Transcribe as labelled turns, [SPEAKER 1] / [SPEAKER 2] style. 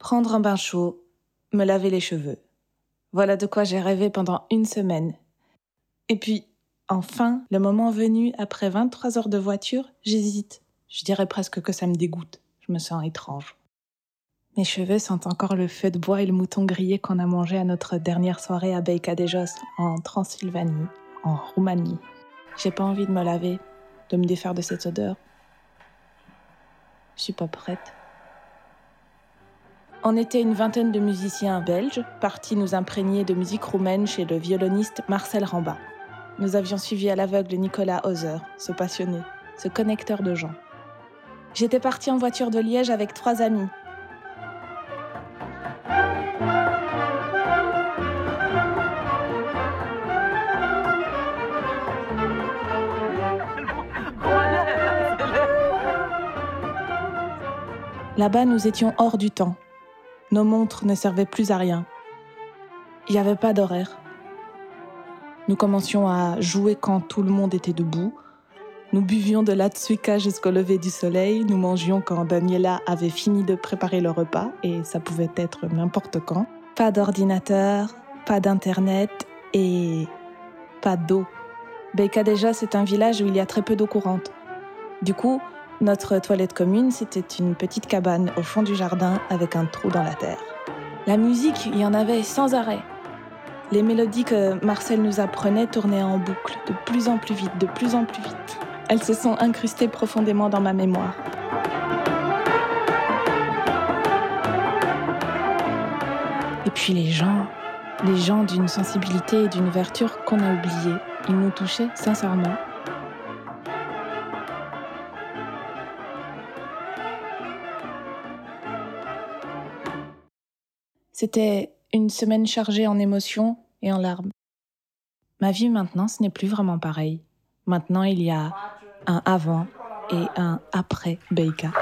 [SPEAKER 1] Prendre un bain chaud, me laver les cheveux. Voilà de quoi j'ai rêvé pendant une semaine. Et puis, enfin, le moment venu, après 23 heures de voiture, j'hésite. Je dirais presque que ça me dégoûte. Je me sens étrange. Mes cheveux sentent encore le feu de bois et le mouton grillé qu'on a mangé à notre dernière soirée à Beika Dejos, en Transylvanie, en Roumanie. J'ai pas envie de me laver, de me défaire de cette odeur. Je suis pas prête. On était une vingtaine de musiciens belges, partis nous imprégner de musique roumaine chez le violoniste Marcel Ramba. Nous avions suivi à l'aveugle Nicolas Hauser, ce passionné, ce connecteur de gens. J'étais partie en voiture de Liège avec trois amis. Là-bas, nous étions hors du temps. Nos montres ne servaient plus à rien. Il n'y avait pas d'horaire. Nous commencions à jouer quand tout le monde était debout. Nous buvions de la tsuika jusqu'au lever du soleil. Nous mangions quand Daniela avait fini de préparer le repas, et ça pouvait être n'importe quand. Pas d'ordinateur, pas d'internet et pas d'eau. Beika déjà, c'est un village où il y a très peu d'eau courante. Du coup, notre toilette commune, c'était une petite cabane au fond du jardin avec un trou dans la terre. La musique, il y en avait sans arrêt. Les mélodies que Marcel nous apprenait tournaient en boucle, de plus en plus vite, de plus en plus vite. Elles se sont incrustées profondément dans ma mémoire. Et puis les gens, les gens d'une sensibilité et d'une ouverture qu'on a oubliées. Ils nous touchaient sincèrement. C'était une semaine chargée en émotions et en larmes. Ma vie maintenant, ce n'est plus vraiment pareil. Maintenant, il y a un avant et un après Beika.